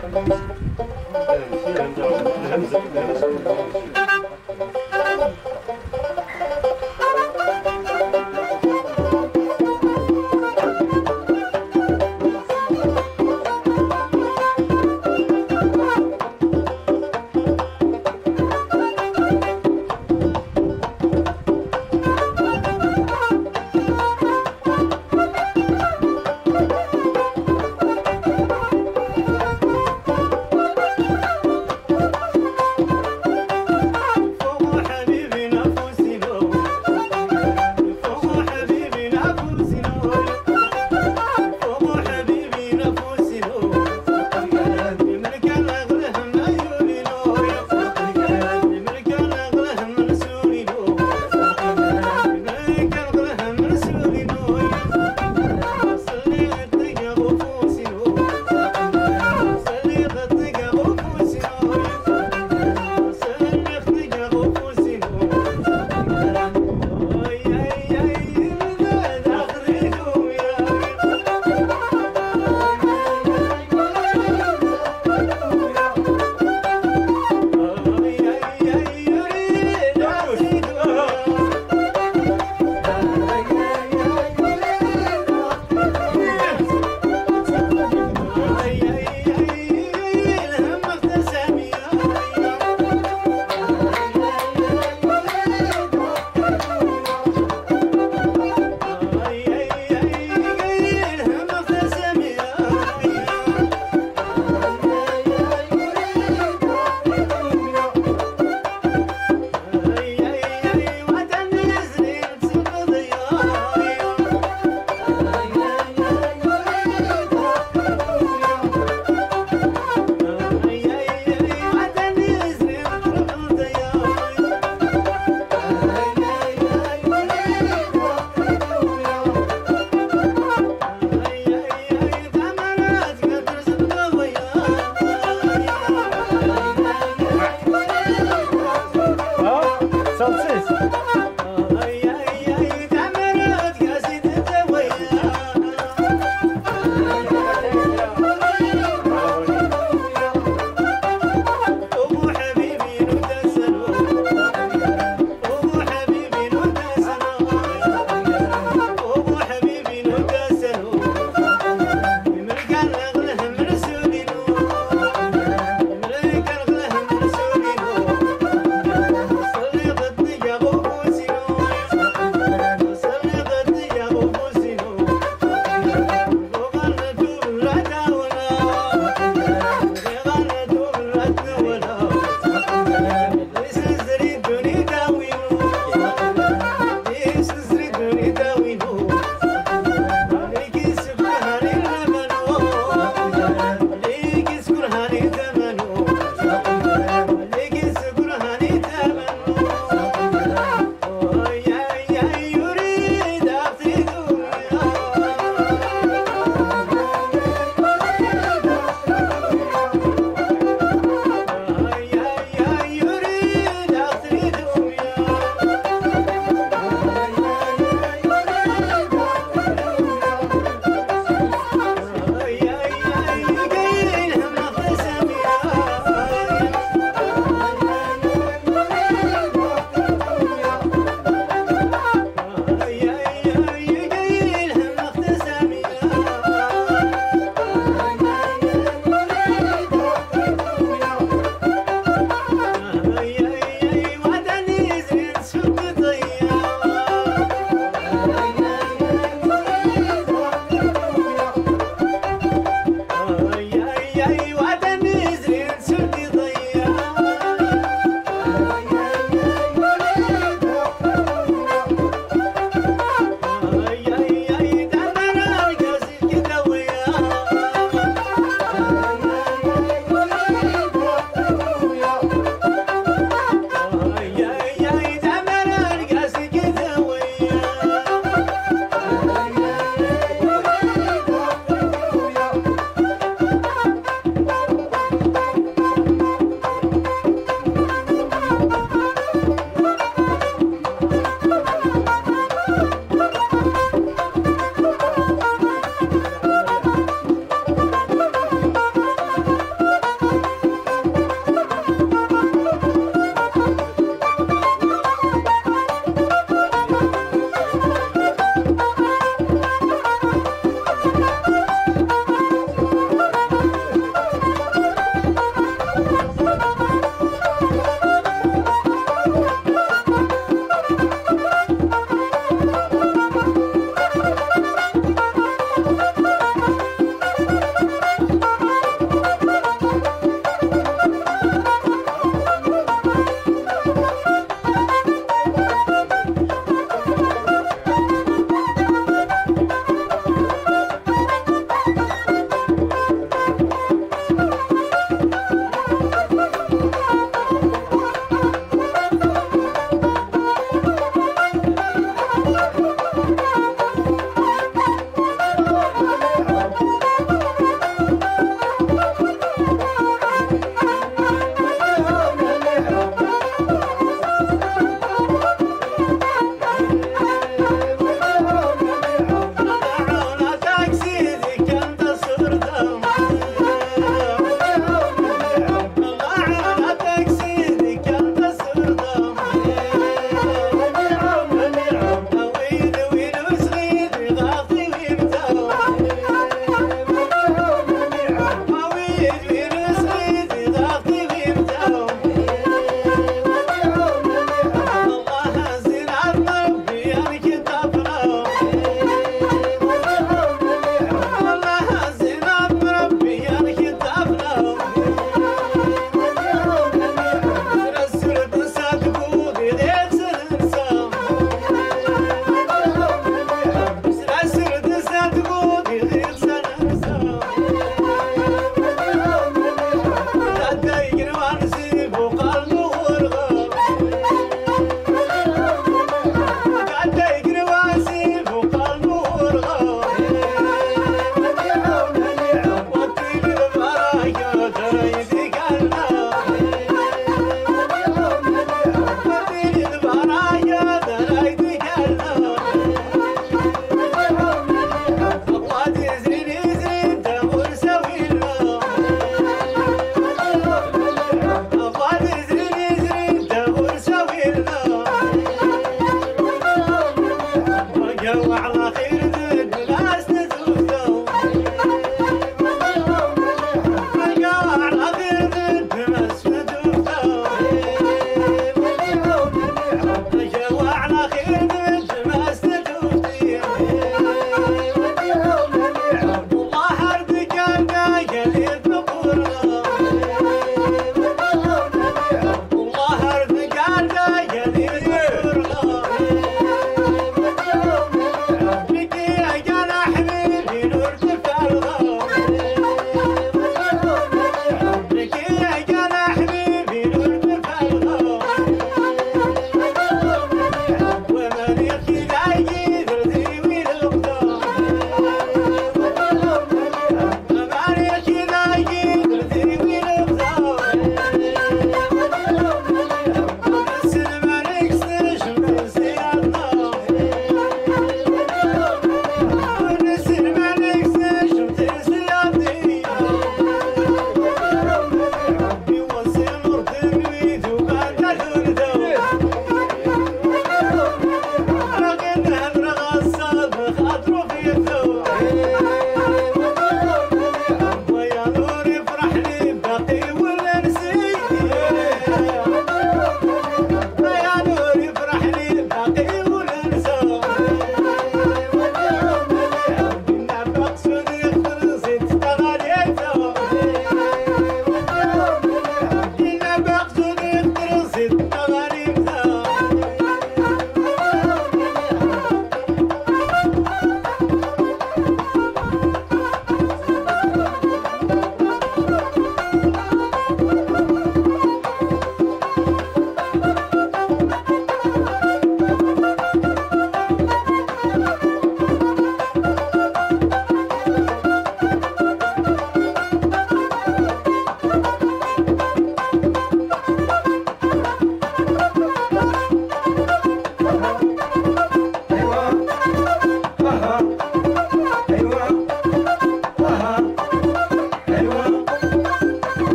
有些人叫人子人。